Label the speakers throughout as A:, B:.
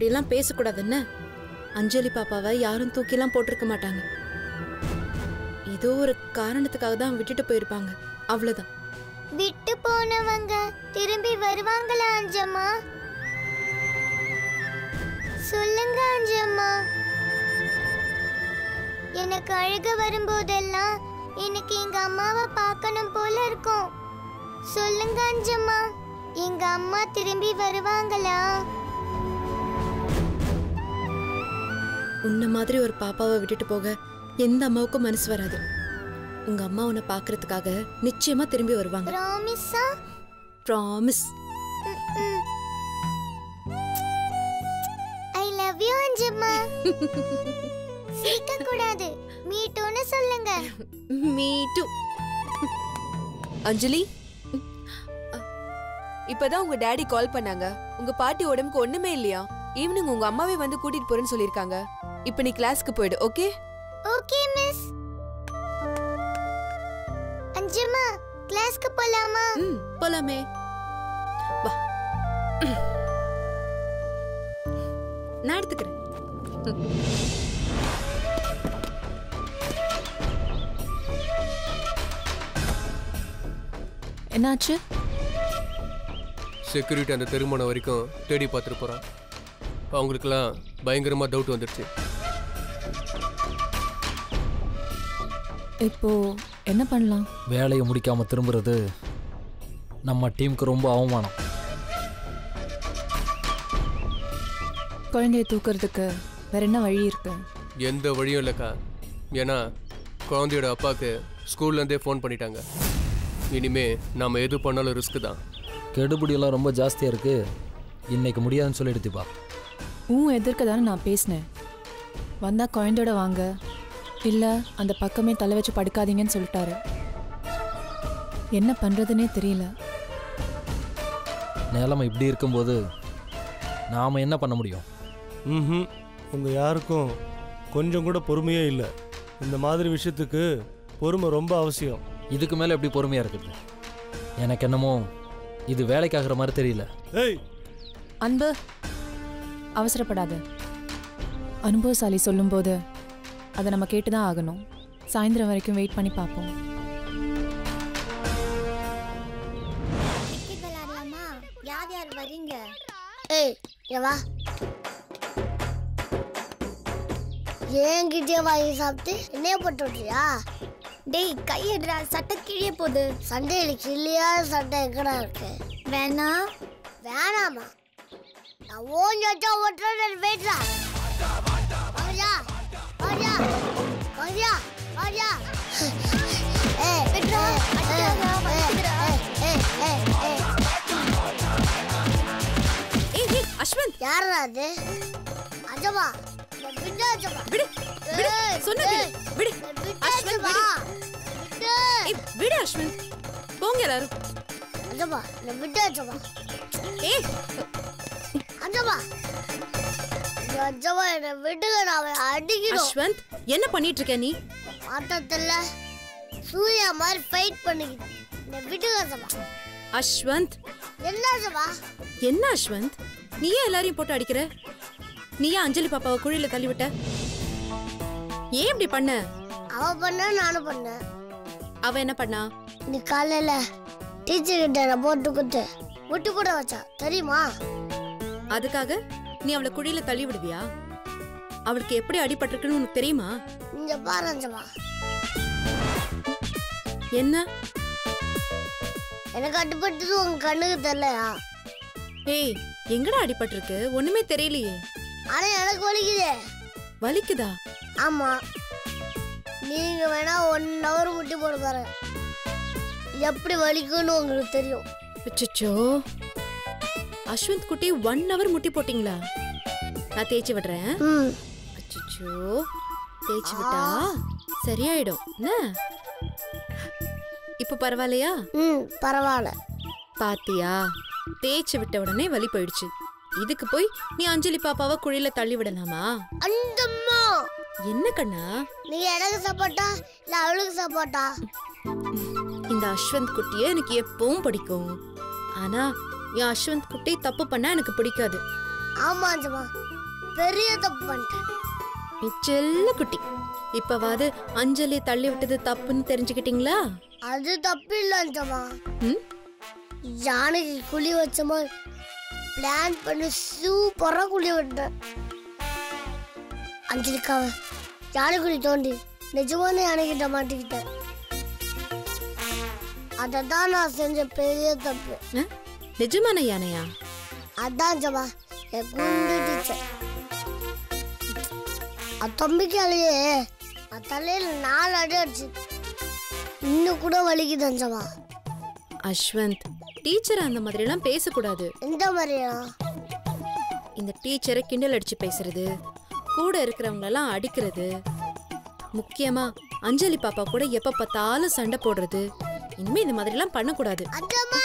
A: அப்படிலாம் பேசக்கூடாது என்ன அஞ்சலி பாப்பாவை யாரும் தூக்கிலாம் போட்டிருக்க மாட்டாங்க. ஏதோ ஒரு காரணத்துக்காக தான் விட்டுட்டு போயிருப்பாங்க. அவ்வளவுதான்.
B: விட்டு போனவங்க திரும்பி வருவாங்களா அஞ்சம்மா? சொல்லுங்க அஞ்சம்மா. எனக்கு அழுக வரும்போதெல்லாம் எனக்கு எங்க அம்மாவை பார்க்கணும் போல இருக்கும். சொல்லுங்க அஞ்சம்மா. எங்க அம்மா திரும்பி வருவாங்களா?
A: உன்ன மாதிரி ஒரு பாப்பாவை விட்டுட்டு போக எந்த அம்மாவுக்கும் மனசு வராது. உங்க அம்மா உன்னை பாக்குறதுக்காக நிச்சயமா திரும்பி வருவாங்க.
B: ப்ராமிஸா ஐ லவ் யூ அஞ்சம்மா. சிரிக்க கூடாது. மீட்டோன்னு சொல்லுங்க.
A: மீ டூ
C: அஞ்சலி இப்பதான் உங்க டாடி கால் பண்ணாங்க. உங்க பாட்டி உடம்புக்கு ஒண்ணுமே இல்லையா? ஈவினிங் உங்க அம்மாவே வந்து கூட்டிட்டு போறேன்னு சொல்லிருக்காங்க இப்ப நீ கிளாஸ்க்கு போயிடு ஓகே?
B: Okay miss. அஞ்சம்மா கிளாஸ்க்கு போலாமா?
A: ம் போலாமே. வா. நான் எடுத்துக்கிறேன்.
D: என்னாச்சு?
E: செக்யூரிட்டி அந்த தெருமணம் வரைக்கும் தேடி பார்த்துட்டு போகிறான் அவங்களுக்கெல்லாம் பயங்கரமாக டவுட் வந்துடுச்சு
D: இப்போ என்ன பண்ணலாம்?
F: வேலையை முடிக்காம திரும்புறது நம்ம டீமுக்கு ரொம்ப அவமானம்.
D: குழந்தைய தூக்குறதுக்கு வேற என்ன வழி இருக்கு?
E: எந்த வழியும் இல்லைக்கா. ஏன்னா குழந்தையோட அப்பாவுக்கு ஸ்கூல்லேருந்தே ஃபோன் பண்ணிட்டாங்க. இனிமே நாம் எது பண்ணாலும் ரிஸ்க் தான்.
F: கெடுபிடியெல்லாம் ரொம்ப ஜாஸ்தியாக இருக்கு. இன்னைக்கு முடியாதுன்னு சொல்லிடுத்துப்பா
D: உன் எதிர்க்க தானே நான் பேசினேன். வந்தா குழந்தையோட வாங்க. இல்ல அந்த பக்கமே தலை வச்சு படுக்காதீங்கன்னு சொல்லிட்டாரு. என்ன பண்றதுனே தெரியல.
F: நிலைமை இப்படி இருக்கும்போது நாம் என்ன பண்ண முடியும்?
G: ம் உங்கள் யாருக்கும் கொஞ்சம் கூட பொறுமையே இல்லை. இந்த மாதிரி விஷயத்துக்கு பொறுமை ரொம்ப அவசியம்.
F: இதுக்கு மேலே எப்படி பொறுமையாக இருக்குது எனக்கு என்னமோ இது வேலைக்காகிற மாதிரி தெரியல.
G: ஏய்!
D: அன்பு அவசரப்படாத. அனுபவசாலி சொல்லும்போது அதை நம்ம கேட்டு தான் ஆகணும். சாயந்தரம் வரைக்கும் வெயிட் பண்ணி பார்ப்போம்.
B: யார் யார் வரீங்க? ஏய் வா. என்கிட்டயே வாங்கி சாப்பிட்டு என்னைய போட்டு விட்டுறியா டேய் கையடுறா சட்டை கிழிய போகுது சண்டையில கிளியா சட்டை எங்கடா இருக்கு? வேணா வேணாமா? நான் ஓஞ்சி ஓட்டுறேன் வெயிட்ரா வாரியா வாரியா வாரியா வாரியா. ஏய் வெட்ரா அடிக்காதடா ஏய் ஏய் ஏய்
A: ஏய் ஏய் அஸ்வந்த்.
B: யாரா அது? அஜமா விட்டு அஜமா.
A: விடு விடு
B: ஏய்,
A: சொன்ன விடு விடு. அஸ்வந்த் விடு. ஏய் விடு அஸ்வந்த். போங்க எல்லாரும்.
B: அஜமா நான் விட்டு அஜமா.
A: ஏய்
B: அஜமா அஜமா என்னை விட்டுங்க நான்
A: அஸ்வந்த் என்ன பண்ணிட்டு இருக்க நீ?
B: ஆட்டத்துல சூர்யா மாதிரி ஃபைட் பண்ணிக்கிட்டு என்னை விட்டுங்க அஜமா
A: அஸ்வந்த்.
B: என்ன அஜமா
A: என்ன அஸ்வந்த்? நீ ஏன் எல்லாரையும் போட்டு அடிக்கிற? நீ ஏன் அஞ்சலி பாப்பாவை குழியில தள்ளி விட்ட ஏன் இப்படி பண்ண?
B: அவ பண்ண நானும் பண்ணேன்.
A: அவ என்ன பண்ணா?
B: நீ காலையில டீச்சர் கிட்ட நான் போட்டு கொடுத்து விட்டு கூட வச்சா. தெரியுமா?
A: அதுக்காக நீ அவளை குழியில தள்ளி விடுவியா? அவளுக்கு எப்படி அடிபட்டிருக்குன்னு உனக்கு தெரியுமா?
B: இங்க பாரு அஞ்சமா
A: என்ன?
B: எனக்கு அடிபட்டது உங்க கண்ணுக்கு தெரியலையா?
A: ஏய் எங்கடா அடிபட்டிருக்கு? ஒண்ணுமே தெரியலையே.
B: ஆனா எனக்கு வலிக்குதே.
A: வலிக்குதா?
B: ஆமா. நீங்க வேணா ஒன் ஹவர் முட்டி போட பாருங்க. எப்படி வலிக்கும்னு உங்களுக்கு தெரியும்.
A: அச்சச்சோ. அஸ்வந்த் குட்டி ஒன் ஹவர் முட்டி போட்டீங்களா? நான் தேய்ச்சி விடுறேன்.
B: ம்.
A: அச்சச்சோ. தேய்ச்சி விட்டா சரியாயிடும். என்ன? இப்ப பரவாயில்லையா?
B: ம் பரவாயில்ல.
A: பாத்தியா? தேய்ச்சி விட்ட உடனே வலி போயிடுச்சு. இதுக்கு போய் நீ அஞ்சலி பாப்பாவை குழியில தள்ளி விடலாமா?
B: அந்தம்மா!
A: என்ன கண்ணா?
B: நீங்க எனக்கு சப்போட்டா இல்ல அவளுக்கு சப்போட்டா?
A: இந்த அஸ்வந்த் குட்டியை எனக்கு எப்பவும் பிடிக்கும். ஆனா என் அஸ்வந்த் குட்டி தப்பு பண்ணா எனக்கு பிடிக்காது.
B: ஆமா அஞ்சமா. பெரிய தப்பு பண்ணிட்டேன்.
A: நீ செல்ல குட்டி. இப்பவாது அஞ்சலி தள்ளி விட்டது தப்புன்னு தெரிஞ்சுக்கிட்டீங்களா?
B: அது தப்பு இல்ல அஞ்சமா. ஜானகி குழி வச்ச மாதிரி பிளான் பண்ணி சூப்பரா குழி விட்டேன் அஞ்சலிக்காவ யானைக்குழி தோண்டி நிஜமான யானைகிட்ட மாட்டிக்கிட்டேன். அதை தான் நான் செஞ்ச பெரிய தப்பு?
A: நிஜமான யானையா?
B: அதான் அது தம்பிக்காலேயே தலையில நாலு அடி அடிச்சு இன்னும் கூட வலிக்குது அஞ்சமா
A: அஸ்வந்த் டீச்சர் அந்த மாதிரி எல்லாம் பேசக்கூடாது.
B: எந்த மாதிரியா?
A: இந்த டீச்சரை கிண்டல் அடிச்சு பேசுறது கூட இருக்கிறவங்களெல்லாம் அடிக்கிறது முக்கியமா அஞ்சலி பாப்பா கூட எப்ப பார்த்தாலும் சண்டை போடுறது இனிமே இந்த மாதிரி எல்லாம் பண்ணக்கூடாது.
B: அஞ்சம்மா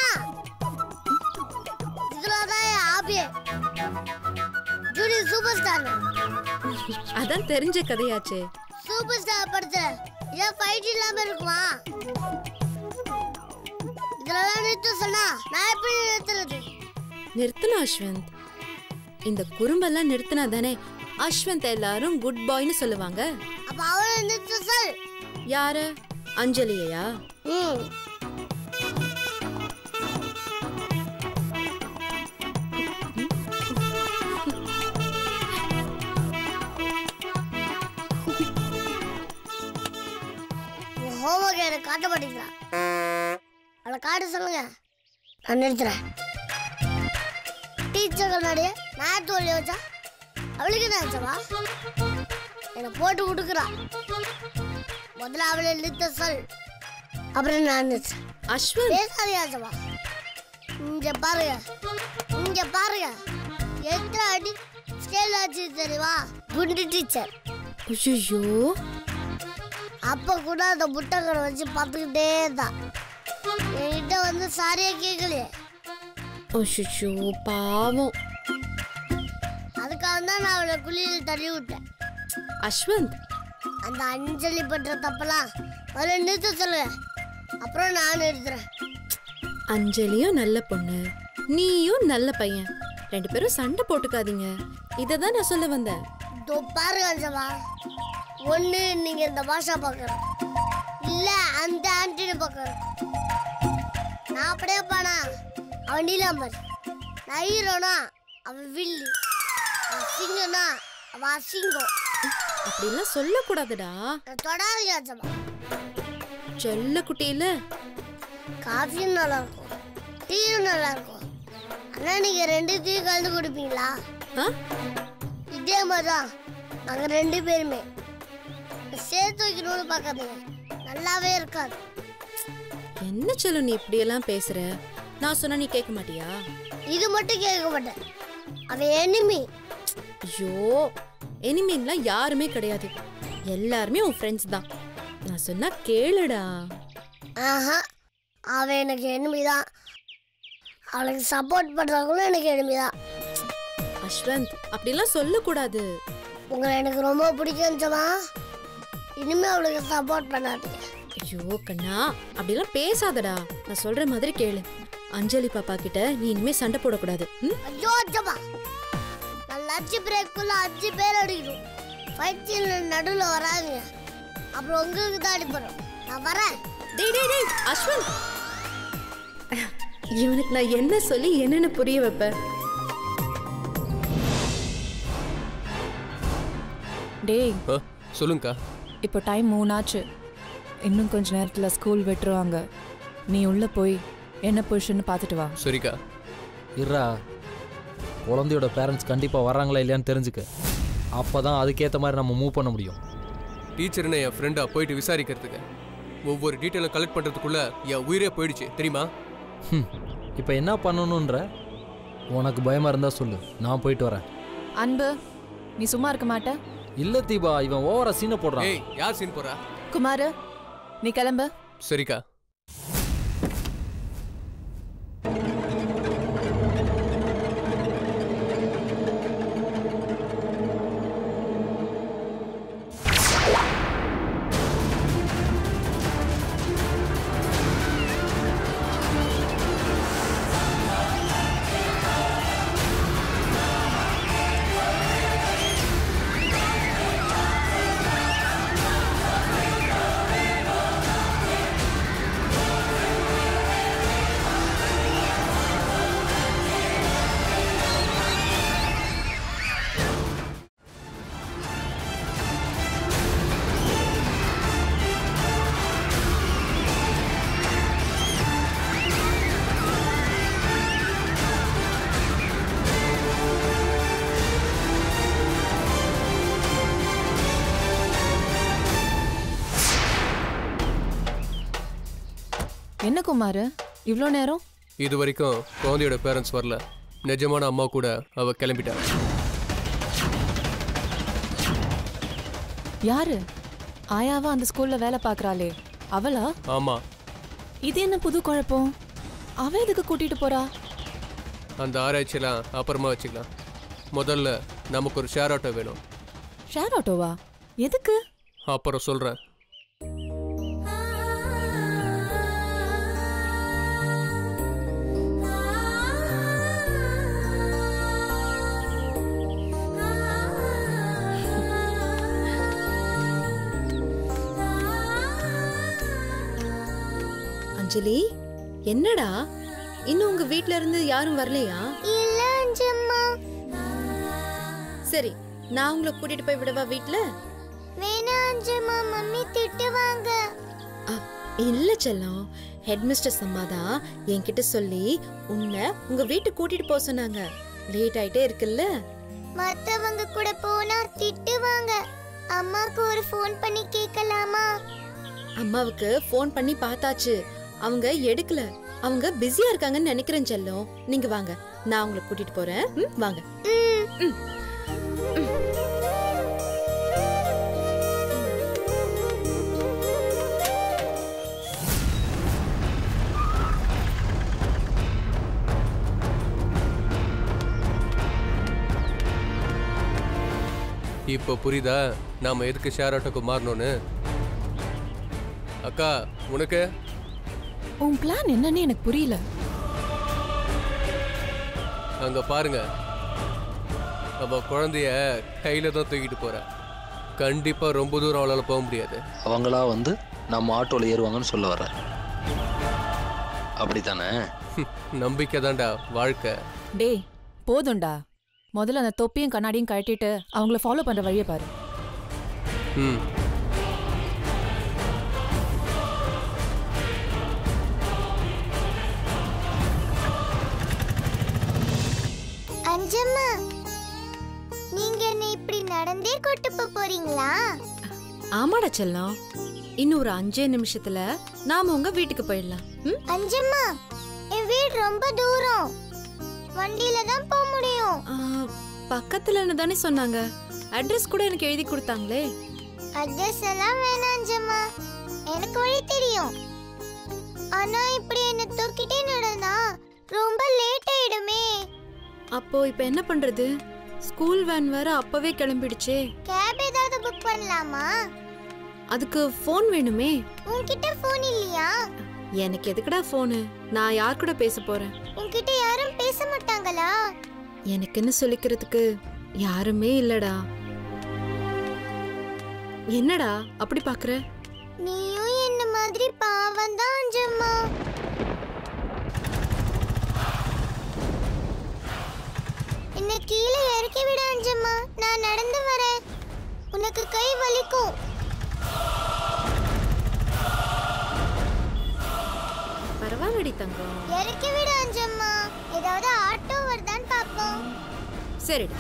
B: ஆபியே ஜூனி சூப்பர் ஸ்டார்
A: அதான் தெரிஞ்ச கதையாச்சே
B: சூப்பர் ஸ்டார் படத்துல ஏன் ஃபைட் இல்லாம இருக்குமா இதுலதான் நிறுத்த சொன்னா நான் எப்படி நிறுத்துறது
A: நிறுத்தணும் அஸ்வந்த் இந்த குறும்பெல்லாம் நிறுத்தினா தானே அஸ்வந்த் எல்லாரும் குட் பாய்னு சொல்லுவாங்க.
B: அப்ப அவளை நிறுத்த சொல்.
A: யாரு? அஞ்சலியையா?
B: ம். காட்ட மாட்டேங்கிறா அவளை காட்ட சொல்லுங்க. நான் நிறுத்துறேன். டீச்சர் கண்ணாடிய நான் தோல்வி வச்சா அவளுக்கு என்ன ஆச்சவா? என்னை போட்டு கொடுக்குறா முதல்ல அவளை நிறுத்த சொல். அப்புறம் நான் நிறுத்துறேன்.
A: அஸ்வந்த்
B: பேசாதியாச்சவா இங்க பாருங்க. இங்க பாருங்க. எத்தனை அடி ஸ்கேல் ஆச்சு தெரியுமா? குண்டு டீச்சர்.
A: ஐயோ
B: அப்ப கூட அந்த முட்டைக்கடை வச்சு பார்த்துக்கிட்டே தான் என்கிட்ட வந்து சாரியா கேட்கலையே.
A: ஐயோ பாவம்.
B: அதுக்காக தான் நான் அவளை குழியில் தள்ளி விட்டேன்.
A: அஸ்வந்த்.
B: அந்த அஞ்சலி பண்ற தப்பெல்லாம் முதல்ல நிறுத்த சொல்லுங்க. அப்புறம் நான் நிறுத்துறேன்.
A: அஞ்சலியும் நல்ல பொண்ணு. நீயும் நல்ல பையன். ரெண்டு பேரும் சண்டை போட்டுக்காதீங்க. இதை தான் நான் சொல்ல வந்தேன்.
B: இதோ பாருங்க அஞ்சமா ஒண்ணு நீங்க இந்த பாஷா பார்க்கணும் இல்ல அந்த ஆண்டினு பார்க்கணும் நான் அப்படியே பானா அவன் நீலாம்பர் நான் ஹீரோனா அவன் வில்லி. சிங்கனா அவன் அசிங்கம்.
A: அப்படிலாம் சொல்லக்கூடாதுடா.
B: நான் தொடாதீங்க அஞ்சமா
A: செல்ல குட்டியில.
B: காஃபியும் நல்லா இருக்கும் டீயும் நல்லா இருக்கும் ஆனா நீங்க ரெண்டு டீ கலந்து குடிப்பீங்களா? இதே மாதிரிதான். நாங்க ரெண்டு பேருமே. சேர்த்து வைக்கணும்னு பார்க்காதீங்க. நல்லாவே இருக்காது.
A: என்ன செல்ல நீ இப்படியெல்லாம் பேசுற? நான் சொன்னா நீ கேட்க மாட்டியா?
B: இது மட்டும் கேட்க மாட்டேன். அவன் எனிமி
A: ஐயோ எனிமீன்லாம் யாருமே கிடையாது. எல்லாருமே உன் ஃப்ரெண்ட்ஸ் தான். நான் சொன்னா கேளுடா.
B: ஆஹா அவன் எனக்கு எனிமி தான். அவளுக்கு சப்போர்ட் பண்றவங்களும் எனக்கு எனிமி தான்.
A: அஸ்வந்த் அப்படிலாம் சொல்லக்கூடாது.
B: உங்களை எனக்கு ரொம்ப பிடிக்கும்ச்சமா இனிமே அவளுக்கு சப்போர்ட் பண்ணாதீங்க.
A: ஐயோ கண்ணா அப்படிலாம் பேசாதடா. நான் சொல்ற மாதிரி கேளு. அஞ்சலி பாப்பா கிட்ட நீ இனிமே சண்டை போடக்கூடாது. ம்?
B: ஐயோ அச்சமா. நான் லட்ச பிரேக்குள்ள அஞ்சு பேர் அடிக்கணும். ஃபைட் நடுவில் வராதுங்க அப்புறம் உங்களுக்கு தான் அடிப்படும் நான் வரேன்.
A: டேய் டேய் டேய் அஸ்வந்த் இவனுக்கு நான் என்ன சொல்லி என்னன்னு புரிய வைப்பேன்
D: டேய்.
E: சொல்லுங்கக்கா.
D: இப்போ டைம் மூணாச்சு. இன்னும் கொஞ்ச நேரத்தில் ஸ்கூல் விட்டுருவாங்க. நீ உள்ளே போய் என்ன பொசிஷன் பார்த்துட்டு வா.
E: சரிக்கா.
F: இருடா. குழந்தையோட பேரண்ட்ஸ் கண்டிப்பாக வர்றாங்களா இல்லையான்னு தெரிஞ்சுக்க. அப்போ தான் அதுக்கேற்ற மாதிரி நம்ம மூவ் பண்ண முடியும்.
E: டீச்சர்னு என் ஃப்ரெண்டா போயிட்டு விசாரிக்கிறதுக்கு? ஒவ்வொரு டீட்டெயிலும் கலெக்ட் பண்ணுறதுக்குள்ள என் உயிரே போயிடுச்சு. தெரியுமா?
F: இப்போ என்ன பண்ணணுன்ற உனக்கு பயமாக இருந்தால் சொல்லு. நான் போயிட்டு வரேன்.
D: அன்பு நீ சும்மா இருக்க மாட்ட.
F: இல்லை தீபா இவன் ஓவரா சீனை போடுறான்.
E: ஏய் யார் சீன் போறா
D: குமார் நீ கிளம்பு.
E: சரிக்கா.
D: குமார் இவ்வளோ நேரம்?
E: இது வரைக்கும் குழந்தையோட பேரண்ட்ஸ் வரல. நிஜமான அம்மா கூட அவ கிளம்பிட்டா.
D: யாரு? ஆயாவா அந்த ஸ்கூல்ல வேலை பார்க்கறாளே. அவளா?
E: ஆமா.
D: இது என்ன புது குழப்பம்? அவ எதுக்கு கூட்டிட்டு போறா?
E: அந்த ஆராய்ச்சியெல்லாம் அப்புறமா வச்சுக்கலாம். முதல்ல நமக்கு ஒரு ஷேர் ஆட்டோ வேணும்.
D: ஷேர் ஆட்டோவா எதுக்கு?
E: அப்புறம் சொல்கிறேன்
A: அஞ்சலி? என்னடா? இன்னும் உங்க வீட்ல இருந்து யாரும் வரலையா?
H: இல்ல அஞ்சம்மா.
A: சரி நான் உங்களை கூட்டிட்டு போய் விடவா வீட்ல?
H: வேணா அஞ்சம்மா. மம்மி திட்டுவாங்க.
A: இல்ல செல்லம். ஹெட் மிஸ்டர் அம்மா தான் என்கிட்ட சொல்லி உன்னை உங்க வீட்டுக்கு கூட்டிட்டு போக சொன்னாங்க. லேட் ஆயிட்டே இருக்குல்ல?
H: மத்தவங்க கூட போனா திட்டுவாங்க. அம்மாக்கு ஒரு ஃபோன் பண்ணி கேட்கலாமா?
A: அம்மாவுக்கு ஃபோன் பண்ணி பார்த்தாச்சு. அவங்க எடுக்கல. அவங்க பிஸியா இருக்காங்கன்னு நினைக்கிறேன் செல்லம். நீங்க வாங்க. நான் அவங்கள கூட்டிட்டு போறேன். வாங்க.
E: இப்போ புரியுதா? நாம எதுக்கு ஷேர் ஆட்டோக்கு மாறணும்னு? அக்கா உனக்கு?
D: உன் பிளான் என்னன்னு எனக்கு புரியல.
E: அங்க பாருங்க. அவ குழந்தைய கையில தான் தூக்கிட்டு போறா. கண்டிப்பா ரொம்ப தூரம் அவளால போக முடியாது.
F: அவங்களா வந்து நம்ம ஆட்டோவில் ஏறுவாங்கன்னு சொல்ல வர அப்படித்தானே?
E: நம்பிக்கை தான்டா வாழ்க்கை.
D: டேய் போதும்டா. முதல்ல அந்த தொப்பியும் கண்ணாடியும் கழட்டிட்டு அவங்கள ஃபாலோ பண்ற வழியை பாரு.
E: ம்.
H: அஞ்சம்மா நீங்க என்ன இப்படி நடந்தே கூட்டு போப் போறீங்களா?
A: ஆமாடா செல்லம். இன்னும் ஒரு அஞ்சே நிமிஷத்துல நாம உங்க வீட்டுக்கு போயிடலாம்?
H: அஞ்சம்மா என் வீடு ரொம்ப தூரம். வண்டியில தான் போக முடியும்.
A: பக்கத்துலன்னு தானே சொன்னாங்க. அட்ரஸ் கூட எனக்கு எழுதி கொடுத்தாங்களே.
H: அட்ரஸ் எல்லாம் வேணாம் அஞ்சம்மா. எனக்கு வழி தெரியும். ஆனா இப்படி என்ன தூக்கிட்டே நடந்தா ரொம்ப லேட் ஆயிடுமே.
A: அப்போ இப்ப என்ன பண்றது? ஸ்கூல் வேன் வேற அப்பவே கிளம்பிடுச்சே.
H: கேப் ஏதாவது புக் பண்ணலாமா?
A: அதுக்கு ஃபோன் வேணுமே.
H: உன்கிட்ட ஃபோன் இல்லையா?
A: எனக்கு எதுக்குடா ஃபோனு நான் யார் கூட பேச போறேன்?
H: உன்கிட்ட யாரும் பேச மாட்டாங்களா?
A: எனக்குன்னு சொல்லிக்கிறதுக்கு யாருமே இல்லடா. என்னடா? அப்படி பாக்குற?
H: நீயும் என்ன மாதிரி பாவம் தான் அஞ்சம்மா என்ன கீழே இறக்கி விட அஞ்சம்மா. நான் நடந்து வரேன். உனக்கு கை வலிக்கும்.
A: பரவாயில்லடி தங்கம்.
H: இறக்கி விட அஞ்சம்மா. ஏதாவது ஆட்டோ வருதான்னு பார்ப்போம்.
A: சரிடா.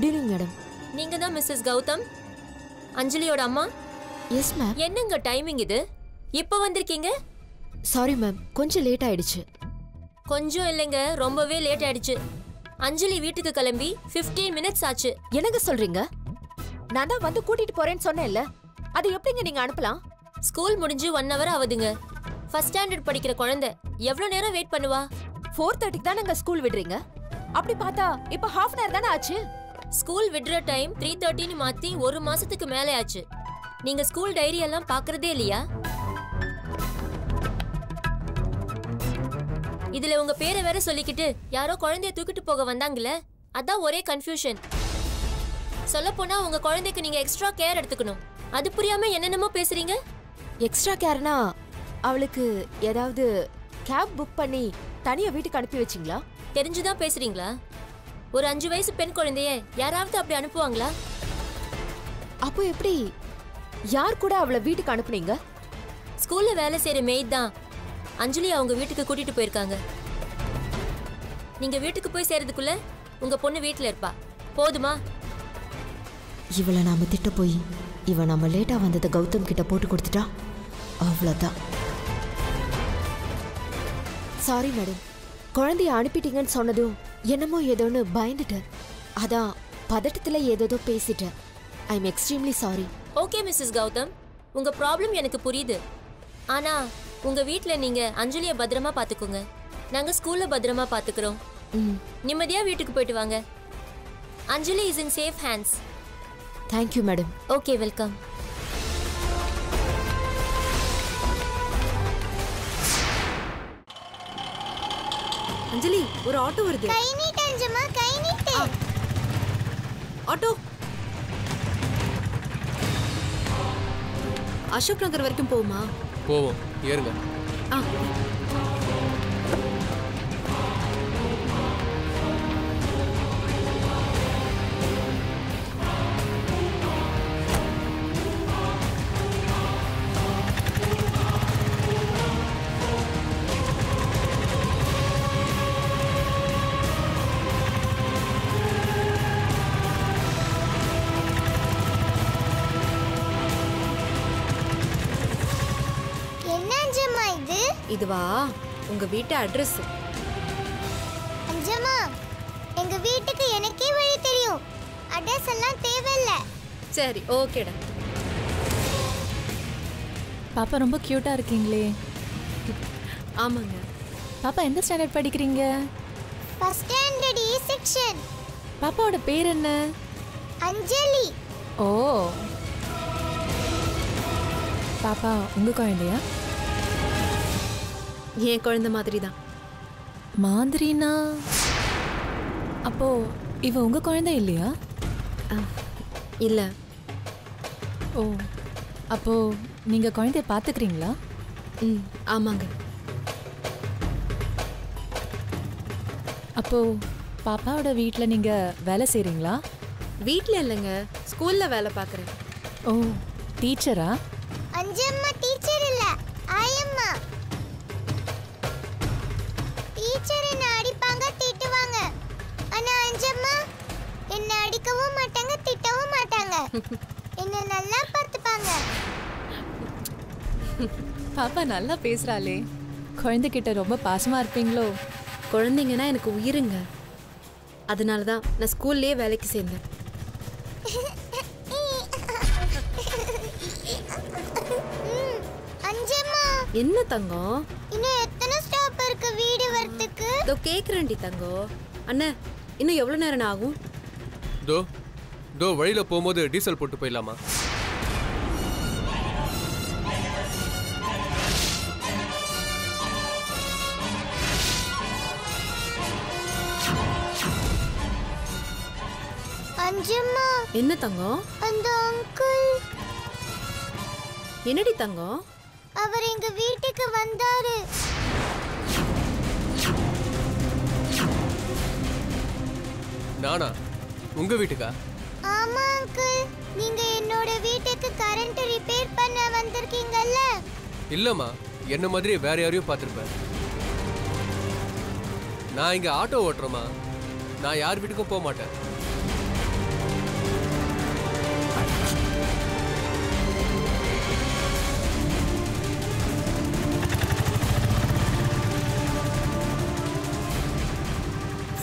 I: Good evening madam.
J: நீங்க தான் மிஸ்ஸஸ் கௌதம்? அஞ்சலியோட அம்மா?
I: எஸ் மேம்
J: என்னங்க டைமிங் இது? இப்போ வந்திருக்கீங்க?
I: சாரி மேம் கொஞ்சம் லேட் ஆயிடுச்சு.
J: கொஞ்சம் இல்லைங்க. ரொம்பவே லேட் ஆயிடுச்சு. அஞ்சலி வீட்டுக்கு கிளம்பி 15 மினிட்ஸ் ஆச்சு.
I: என்னங்க சொல்றீங்க? நான் தான் வந்து கூட்டிட்டு போறேன்னு சொன்னேன்ல. அது எப்படிங்க நீங்க அனுப்பலாம்?
J: ஸ்கூல் முடிஞ்சு ஒன் ஹவர் ஆகுதுங்க. ஃபர்ஸ்ட் ஸ்டாண்டர்ட் படிக்கிற குழந்தை. எவ்வளோ நேரம் வெயிட் பண்ணுவா?
I: ஃபோர் தேர்ட்டிக்கு தானே ஸ்கூல் விடுறீங்க? அப்படி பார்த்தா இப்போ ஹாஃப் அன் தானே ஆச்சு?
J: ஸ்கூல் விடுற டைம் த்ரீ தேர்ட்டின்னு மாத்தி ஒரு மாசத்துக்கு மேலே ஆச்சு நீங்க ஸ்கூல் டைரி எல்லாம் பார்க்கறதே இல்லையா? இதுல உங்க பேரை வேற சொல்லிக்கிட்டு யாரோ குழந்தைய தூக்கிட்டு போக வந்தாங்கல்ல அதான் ஒரே கன்ஃபியூஷன் சொல்லப் போனா உங்க குழந்தைக்கு நீங்க எக்ஸ்ட்ரா கேர் எடுத்துக்கணும். அது புரியாம என்னென்னமோ பேசுறீங்க?
I: எக்ஸ்ட்ரா கேர்னா அவளுக்கு ஏதாவது கேப் புக் பண்ணி தனியா வீட்டுக்கு அனுப்பி வச்சிங்களா?
J: தெரிஞ்சுதான் பேசுறீங்களா? ஒரு அஞ்சு வயசு பெண் குழந்தைய யாராவது அப்படி அனுப்புவாங்களா?
K: அப்போ எப்படி? யார் கூட அவளை வீட்டுக்கு அனுப்புனீங்க?
J: ஸ்கூல்ல வேலை செய்யற மெய்ட் தான். அஞ்சலி அவங்க வீட்டுக்கு கூட்டிட்டு போயிருக்காங்க. நீங்க வீட்டுக்கு போய் சேர்றதுக்குள்ள உங்க பொண்ணு வீட்ல இருப்பா. போதுமா?
K: இவளை நாம திட்ட போய் இவ நம்ம லேட்டா வந்ததை கௌதம் கிட்ட போட்டு கொடுத்துட்டா? அவ்வளோதான் சாரி மேடம் குழந்தைய அனுப்பிட்டீங்கன்னு சொன்னதும் என்னமோ ஏதோன்னு பயந்துட்டேன் அதான் பதட்டத்துல ஏதேதோ பேசிட்டேன் I am extremely sorry
J: okay Mrs Gautam. உங்க ப்ராப்ளம் எனக்கு புரியுது. ஆனா உங்க வீட்ல நீங்க அஞ்சலிய பத்திரமா பாத்துக்கோங்க. நாங்க ஸ்கூல்ல பத்திரமா பாத்துக்கிறோம்.
K: ம்.
J: நிம்மதியா வீட்டுக்கு போயிட்டு வாங்க. Anjali is in safe hands
K: thank you madam
J: okay welcome
A: Anjali ஒரு ஆட்டோ வருது.
H: கை நீட்டு அஞ்சம்மா கை நீட்டு.
A: ஆட்டோ. அசோக் நகர் வரைக்கும் போகுமா?
E: போவோம். ஏறுங்க.
A: ஆ. இதுவா? உங்க வீட்டு அட்ரஸ்
H: அஞ்சம்மா எங்க வீட்டுக்கு எனக்கே வழி தெரியும். அட்ரஸ் எல்லாம் தேவையில்ல.
A: சரி ஓகேடா
D: பாப்பா ரொம்ப க்யூட்டாக இருக்கீங்களே.
A: ஆமாங்க.
D: பாப்பா எந்த ஸ்டாண்டர்ட் படிக்கிறீங்க?
H: ஃபர்ஸ்ட் ஸ்டாண்டர்ட் இ செக்ஷன்
D: பாப்பாவோட பேர் என்ன?
H: அஞ்சலி.
D: ஓ. பாப்பா உங்க குழந்தையா
A: என் குழந்தை மாதிரி தான்
D: மாதிரினா? அப்போ இவ உங்க குழந்தை இல்லையா?
A: இல்லை.
D: ஓ அப்போ நீங்க குழந்தைய பாத்துக்கிறீங்களா?
A: ம் ஆமாங்க.
D: அப்போ பாப்பாவோட வீட்டில் நீங்க வேலை செய்றீங்களா?
A: வீட்டில் இல்லைங்க ஸ்கூலில் வேலை பார்க்குறேன்
D: ஓ டீச்சரா?
H: அஞ்சம்மா அடிக்கவும் மாட்டாங்க திட்டவும் மாட்டாங்க. என்ன நல்லா பார்த்துப்பாங்க.
D: பாப்பா நல்லா பேசுறாளே. குழந்தைகிட்ட ரொம்ப பாசமா இருப்பீங்களோ?
A: குழந்தைங்கன்னா எனக்கு உயிருங்க. அதனால தான் நான் ஸ்கூல்லேயே வேலைக்கு சேர்ந்தேன். என்ன தங்கம்?
H: இன்னும் எத்தனை ஸ்டாப் இருக்கு வீடு வரதுக்கு
A: இதோ கேட்குறேன்டி தங்கம். அண்ணே இன்னும் எவ்வளோ நேரம் ஆகும்?
E: தோ தோ வழியில் போகும்போது டீசல் போட்டு போயிடலாமா?
H: அஞ்சம்மா.
A: என்ன தங்கம்?
H: அந்த அங்கிள்
A: என்னடி தங்கம்?
H: அவர் எங்க வீட்டுக்கு வந்தாரு.
E: நானா? உங்கள் வீட்டுக்கா?
H: ஆமா அங்கிள் நீங்க என்னோட வீட்டுக்கு கரண்ட் ரிப்பேர் பண்ண வந்திருக்கீங்கல்ல?
E: இல்லைம்மா என்ன மாதிரி வேற யாரையும் பார்த்துருப்பேன். நான் இங்கே ஆட்டோ ஓட்டுறேம்மா. நான் யார் வீட்டுக்கும் போக மாட்டேன்.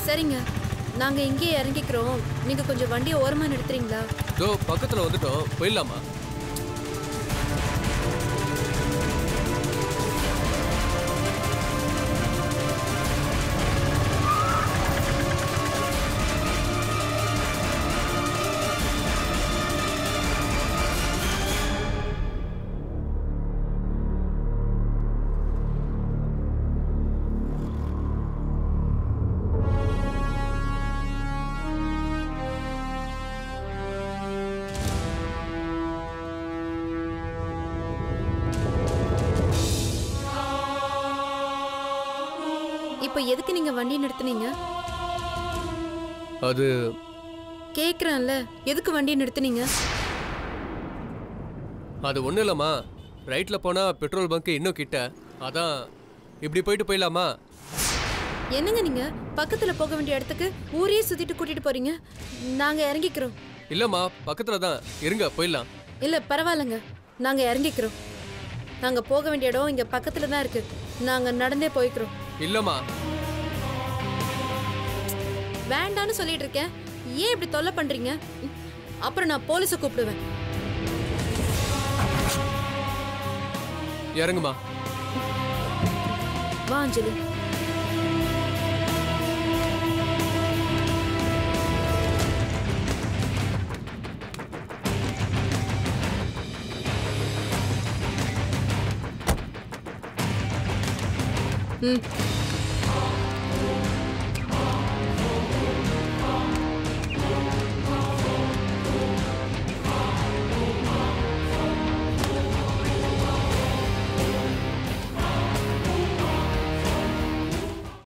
A: சரிங்க. நாங்கள் இங்கேயே இறங்கிக்கிறோம். நீங்கள் கொஞ்சம் வண்டியை ஓரமா நிறுத்துறீங்களா?
E: தோ பக்கத்தில் வந்துட்டோம். போயிடலாமா?
A: அப்ப எதுக்கு நீங்க வண்டி நிறுத்துனீங்க?
E: அது
A: கேக்குறேன்ல எதுக்கு வண்டி நிறுத்துனீங்க?
E: அது ஒன்றும் இல்லைம்மா. ரைட்டில் போனால் பெட்ரோல் பங்க்கு இன்னும் கிட்ட. அதான் இப்படி போயிட்டு போயிடலாமா?
A: என்னங்க நீங்க? பக்கத்துல போக வேண்டிய இடத்துக்கு ஊரே சுத்திட்டு கூட்டிட்டு போறீங்க. நாங்க இறங்கிக்கிறோம்.
E: இல்லைம்மா பக்கத்தில் தான். இருங்க போயிடலாம்.
A: இல்ல பரவாயில்லைங்க. நாங்க இறங்கிக்கிறோம். நாங்க போக வேண்டிய இடம் இங்க பக்கத்துல தான் இருக்கு. நாங்க நடந்தே போய்க்கிறோம்.
E: இல்லைம்மா.
A: வேண்டான்னு சொல்லிட்டு இருக்கேன். ஏன் இப்படி தொல்லை பண்றீங்க? அப்புறம் நான் போலீஸை கூப்பிடுவேன்.
E: இறங்குமா.
A: வா அஞ்சலி. ம்